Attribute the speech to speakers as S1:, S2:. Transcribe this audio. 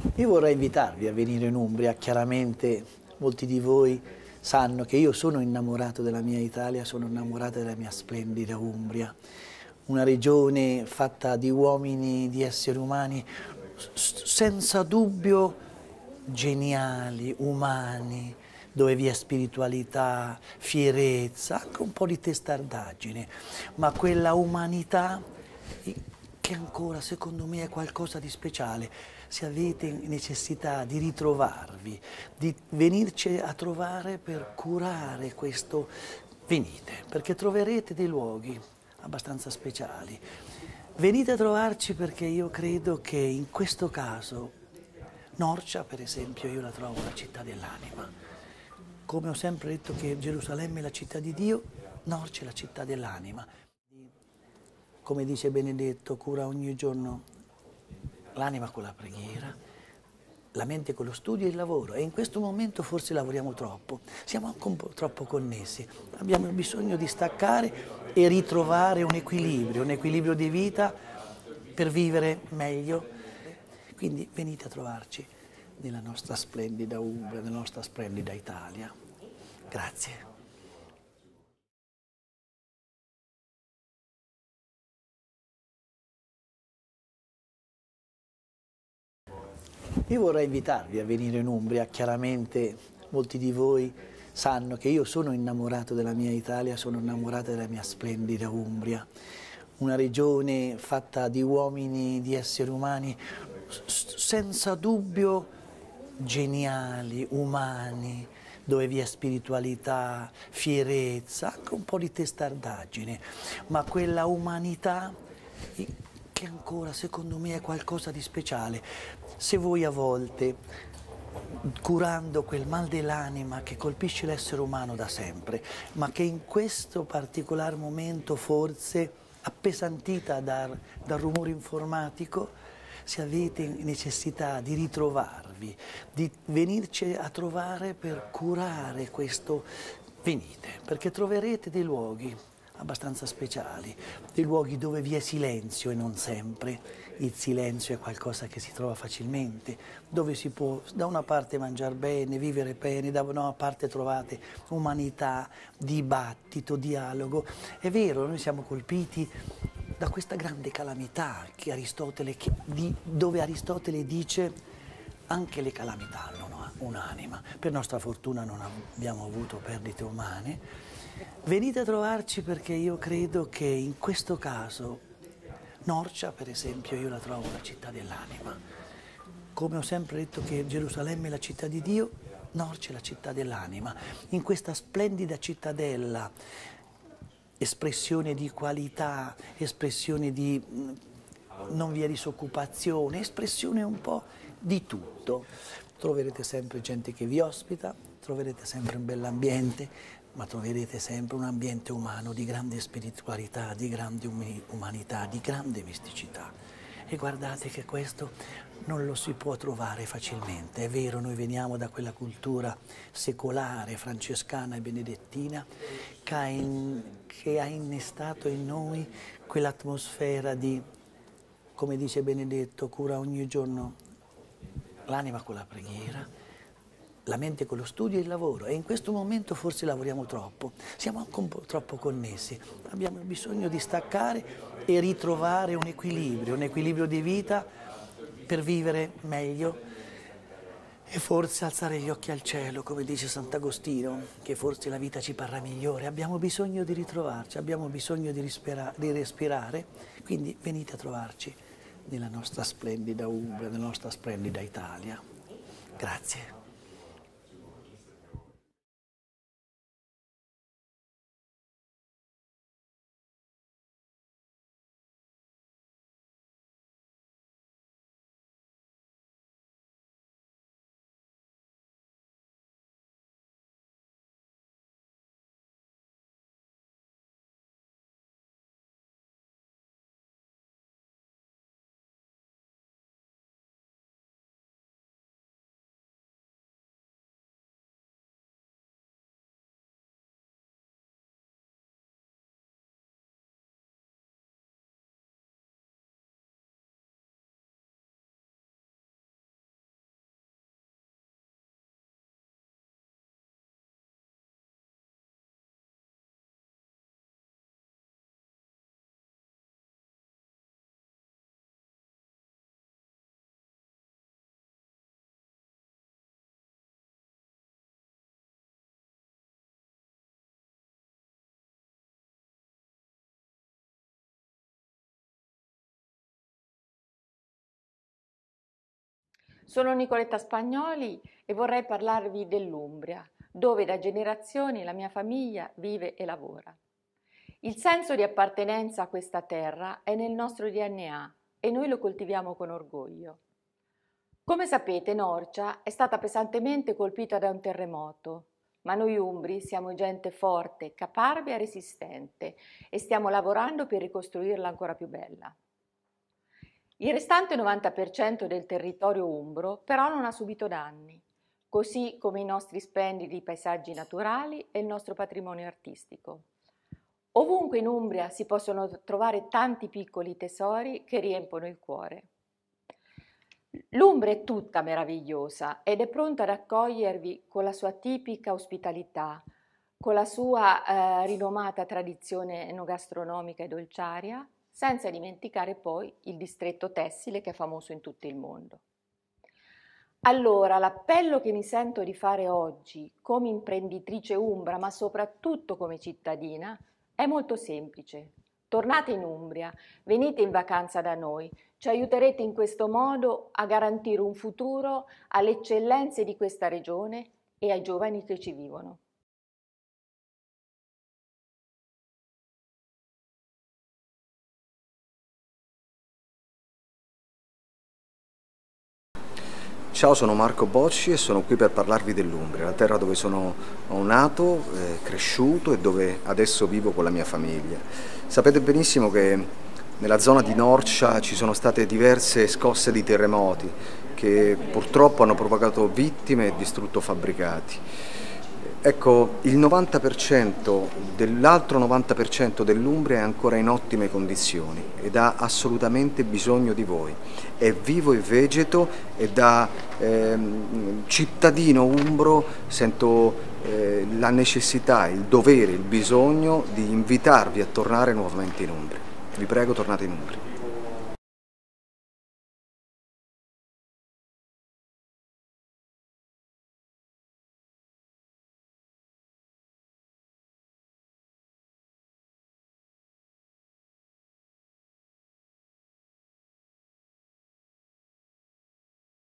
S1: Io vorrei invitarvi a venire in Umbria, chiaramente molti di voi sanno che io sono innamorato della mia Italia, sono innamorato della mia splendida Umbria, una regione fatta di uomini, di esseri umani senza dubbio geniali, umani, dove vi è spiritualità, fierezza, anche un po' di testardaggine, ma quella umanità che ancora secondo me è qualcosa di speciale. Se avete necessità di ritrovarvi, di venirci a trovare per curare questo, venite, perché troverete dei luoghi abbastanza speciali. Venite a trovarci perché io credo che in questo caso Norcia, per esempio, io la trovo la città dell'anima. Come ho sempre detto che Gerusalemme è la città di Dio, Norcia è la città dell'anima come dice Benedetto, cura ogni giorno l'anima con la preghiera, la mente con lo studio e il lavoro e in questo momento forse lavoriamo troppo, siamo anche un po' troppo connessi, abbiamo bisogno di staccare e ritrovare un equilibrio, un equilibrio di vita per vivere meglio. Quindi venite a trovarci nella nostra splendida Umbria, nella nostra splendida Italia. Grazie. Io vorrei invitarvi a venire in Umbria, chiaramente molti di voi sanno che io sono innamorato della mia Italia, sono innamorato della mia splendida Umbria, una regione fatta di uomini, di esseri umani senza dubbio geniali, umani, dove vi è spiritualità, fierezza, anche un po' di testardaggine, ma quella umanità che ancora secondo me è qualcosa di speciale. Se voi a volte, curando quel mal dell'anima che colpisce l'essere umano da sempre, ma che in questo particolare momento forse appesantita dal, dal rumore informatico, se avete necessità di ritrovarvi, di venirci a trovare per curare questo, venite, perché troverete dei luoghi abbastanza speciali, dei luoghi dove vi è silenzio e non sempre. Il silenzio è qualcosa che si trova facilmente, dove si può da una parte mangiare bene, vivere bene, da una parte trovate umanità, dibattito, dialogo. È vero, noi siamo colpiti da questa grande calamità Aristotele, che, di, dove Aristotele dice anche le calamità hanno un'anima. Per nostra fortuna non abbiamo avuto perdite umane, Venite a trovarci perché io credo che in questo caso Norcia, per esempio, io la trovo la città dell'anima. Come ho sempre detto che Gerusalemme è la città di Dio, Norcia è la città dell'anima. In questa splendida cittadella, espressione di qualità, espressione di non vi è disoccupazione, espressione un po' di tutto. Troverete sempre gente che vi ospita, troverete sempre un bell'ambiente, ma troverete sempre un ambiente umano di grande spiritualità, di grande umanità, di grande misticità. E guardate che questo non lo si può trovare facilmente. È vero, noi veniamo da quella cultura secolare, francescana e benedettina, che ha, in, che ha innestato in noi quell'atmosfera di, come dice Benedetto, cura ogni giorno l'anima con la preghiera, la mente con lo studio e il lavoro e in questo momento forse lavoriamo troppo, siamo anche un po' troppo connessi, abbiamo bisogno di staccare e ritrovare un equilibrio, un equilibrio di vita per vivere meglio e forse alzare gli occhi al cielo, come dice Sant'Agostino, che forse la vita ci parrà migliore, abbiamo bisogno di ritrovarci, abbiamo bisogno di, di respirare, quindi venite a trovarci nella nostra splendida Umbria, nella nostra splendida Italia. Grazie.
S2: Sono Nicoletta Spagnoli e vorrei parlarvi dell'Umbria, dove da generazioni la mia famiglia vive e lavora. Il senso di appartenenza a questa terra è nel nostro DNA e noi lo coltiviamo con orgoglio. Come sapete, Norcia è stata pesantemente colpita da un terremoto, ma noi umbri siamo gente forte, caparbia e resistente e stiamo lavorando per ricostruirla ancora più bella. Il restante 90% del territorio umbro però non ha subito danni, così come i nostri splendidi paesaggi naturali e il nostro patrimonio artistico. Ovunque in Umbria si possono trovare tanti piccoli tesori che riempono il cuore. L'Umbria è tutta meravigliosa ed è pronta ad accogliervi con la sua tipica ospitalità, con la sua eh, rinomata tradizione enogastronomica e dolciaria, senza dimenticare poi il distretto tessile che è famoso in tutto il mondo. Allora, l'appello che mi sento di fare oggi come imprenditrice umbra, ma soprattutto come cittadina, è molto semplice. Tornate in Umbria, venite in vacanza da noi, ci aiuterete in questo modo a garantire un futuro alle eccellenze di questa regione e ai giovani che ci vivono.
S3: Ciao, sono Marco Bocci e sono qui per parlarvi dell'Umbria, la terra dove sono nato, eh, cresciuto e dove adesso vivo con la mia famiglia. Sapete benissimo che nella zona di Norcia ci sono state diverse scosse di terremoti che purtroppo hanno provocato vittime e distrutto fabbricati. Ecco, il 90% dell'altro 90% dell'Umbria è ancora in ottime condizioni ed ha assolutamente bisogno di voi. È vivo e vegeto e da ehm, cittadino umbro sento eh, la necessità, il dovere, il bisogno di invitarvi a tornare nuovamente in Umbria. Vi prego tornate in Umbria.